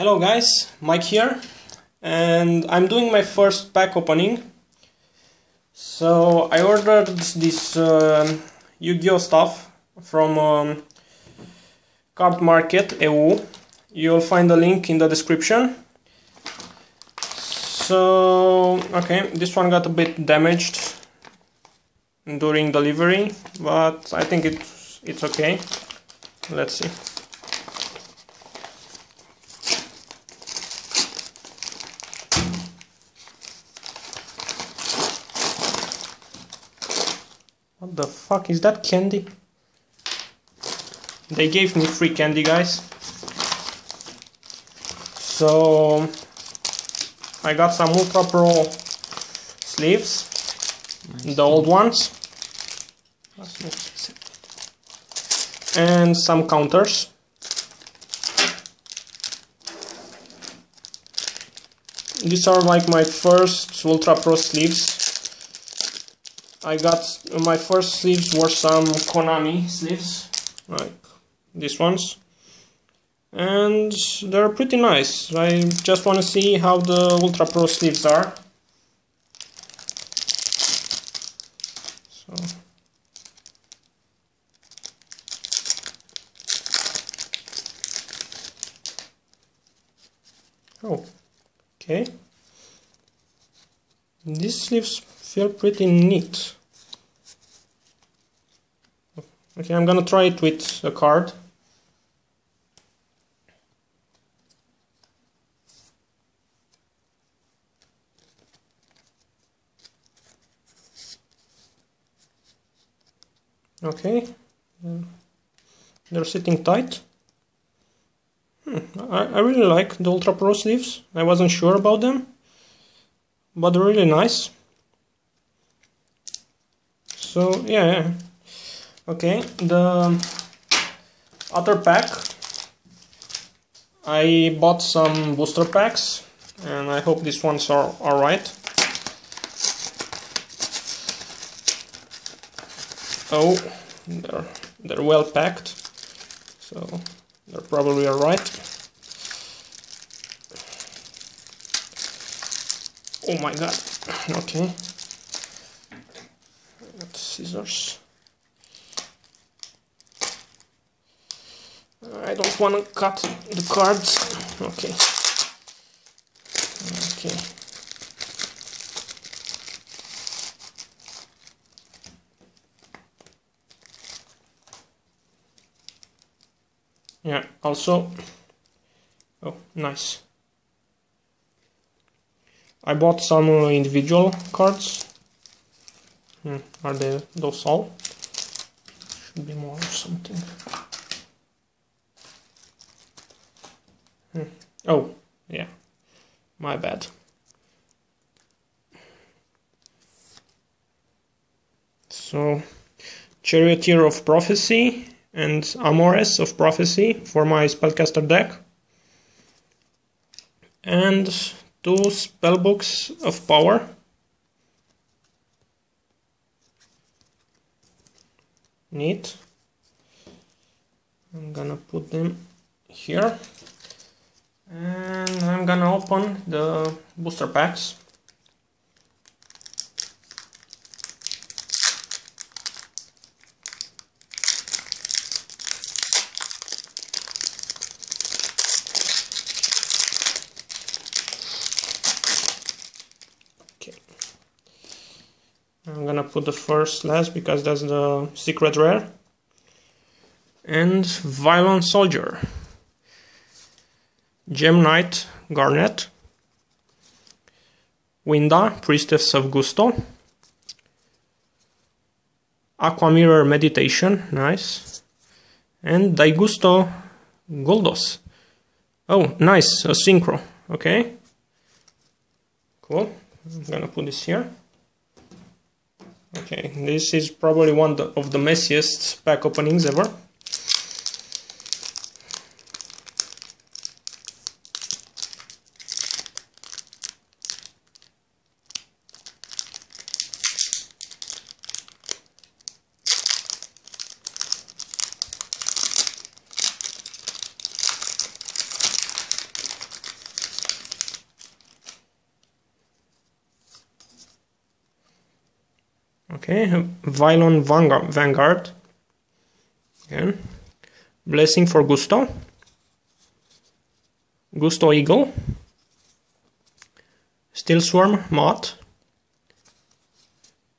Hello guys, Maik here, and I'm doing my first pack opening. So I ordered this um Yu-Gi-Oh stuff from um, Cardmarket EU. You'll find the link in the description. So okay, this one got a bit damaged during delivery, but I think it's it's okay. Let's see. What the fuck is that candy? They gave me free candy, guys. So I got some Ultra Pro sleeves, nice. the old ones, and some counters. These are like my first Ultra Pro sleeves I got uh, my first sleeves were some Konami sleeves, like these ones, and they're pretty nice. I just want to see how the Ultra Pro sleeves are. So. Oh, okay. These sleeves feel pretty neat. Okay, I'm gonna try it with a card. Okay, they're sitting tight. Hmm. I, I really like the Ultra Pro sleeves. I wasn't sure about them, but they're really nice so yeah okay the other pack. I bought some booster packs and I hope these ones are alright. Oh they're they're well packed so they're probably alright. Oh my god. Okay scissors. I don't want to cut the cards. Okay. Okay. Yeah, also, oh, nice. I bought some individual cards Hmm, are they those all? Should be more or something. Hmm. Oh, yeah. My bad. So, Charioteer of Prophecy and Amores of Prophecy for my Spellcaster deck. And two Spellbooks of Power neat. I'm gonna put them here. And I'm gonna open the booster packs gonna put the first last because that's the secret rare. And Vylon Soldier. Gem Knight Garnet. Winda, Priestess of Gusto. Aqua Mirror Meditation, nice. And Daigusto Gulldos. Oh, nice, a synchro, okay. Cool, I'm gonna put this here. Okay, this is probably one of the messiest pack openings ever. Okay, Vylon Vanguard. Again. Blessing for Gusto. Gusto Eagle. Steelswarm Moth.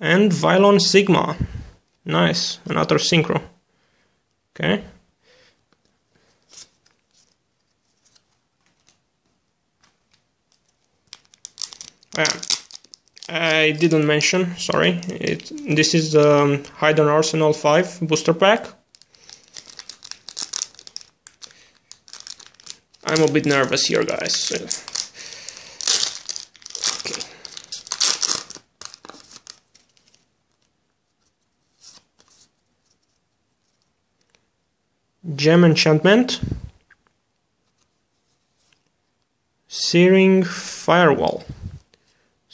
And Vylon Sigma. Nice, another synchro. Okay. Yeah. I didn't mention, sorry. It, this is the um, Hidden Arsenal 5 booster pack. I'm a bit nervous here, guys. Okay. Gem Enchantment. Searing Firewall.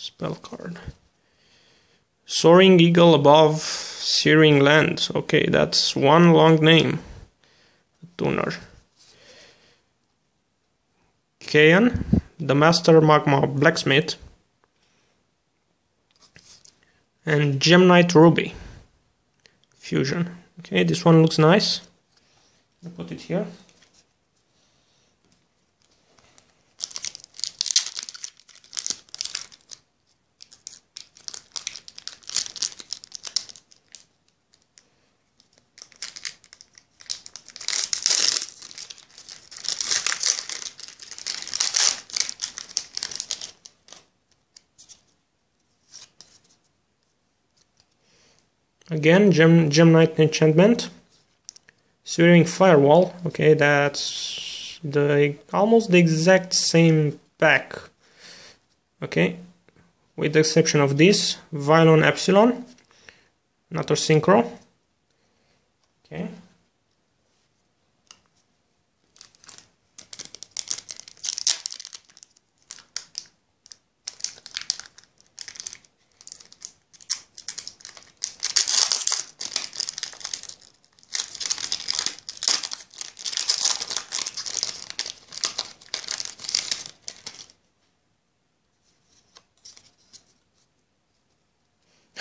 Spell card. Soaring Eagle above Searing Land. Okay, that's one long name. Tuner. Kayenn, the Master Magma Blacksmith. And Gem Knight Ruby. Fusion. Okay, this one looks nice. I'll put it here. Again, Gem, Gem Knight enchantment. Searing Firewall. Okay, that's the almost the exact same pack. Okay, with the exception of this, Vylon Epsilon, another synchro. Okay.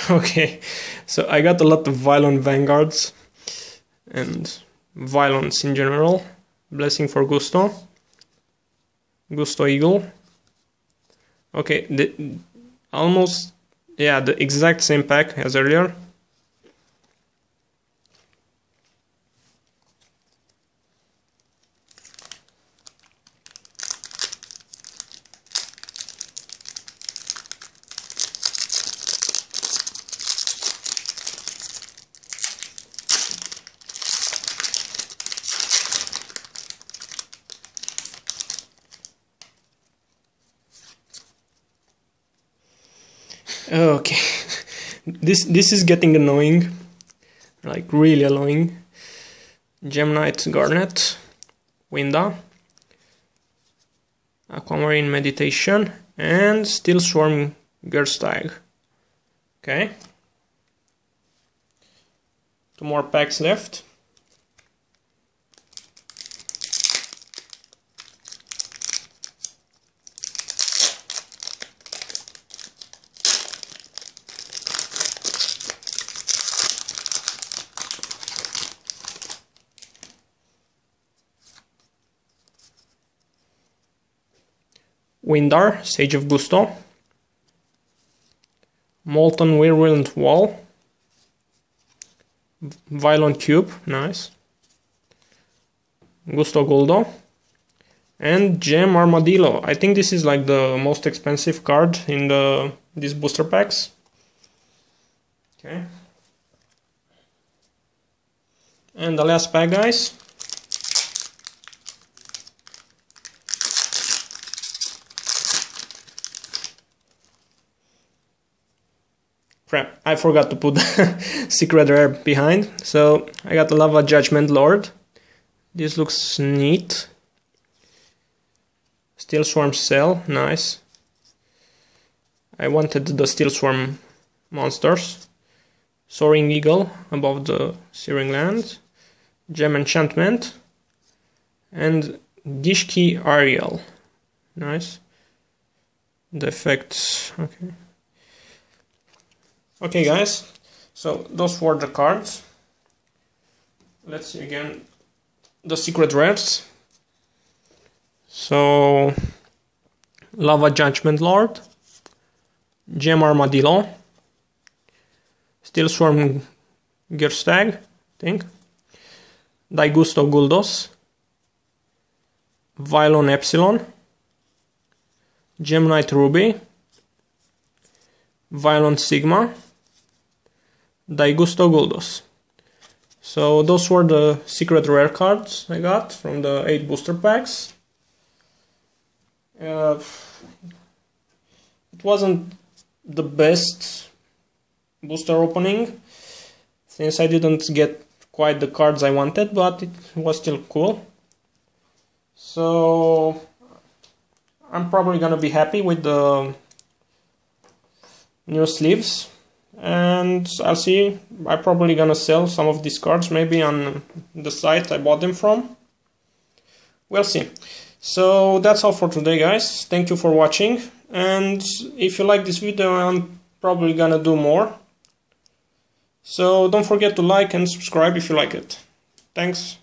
Okay, so I got a lot of Vylon Vanguards and violence in general. Blessing for Gusto. Gusto Eagle. Okay, the almost yeah, the exact same pack as earlier. Okay, this this is getting annoying, like really annoying. Gem Knight Garnet, Winda, Aqua Mirror Meditation, and Steelswarm Gerstag. Okay. Two more packs left. Windaar, Sage of Gusto, Molten Whirlwind Wall, Vylon Cube, nice, Gusto Gulldo, and Gem Armadillo. I think this is like the most expensive card in the these booster packs. Okay. And the last pack, guys. Crap, I forgot to put secret rare behind. So I got the Lava Judgment Lord. This looks neat. Steelswarm Cell, nice. I wanted the Steel Swarm monsters. Soaring Eagle above the Searing Land. Gem Enchantment. And Gishki Ariel. Nice. The effects, okay. Okay guys, So those were the cards. Let's see again. The secret rares. So Lava Judgment Lord, Gem Armadillo, Steelswarm Gearstag, think, Daigusto Gulldos, Vylon Epsilon, Gem Knight Ruby, Vylon Sigma, Daigusto Gulldos. So those were the secret rare cards I got from the 8 booster packs. Uh, it wasn't the best booster opening since I didn't get quite the cards I wanted, but it was still cool. So I'm probably gonna be happy with the new sleeves and I'll see. I'm probably gonna sell some of these cards maybe on the site I bought them from. We'll see. So that's all for today guys. Thank you for watching. And if you like this video I'm probably gonna do more. So don't forget to like and subscribe if you like it. Thanks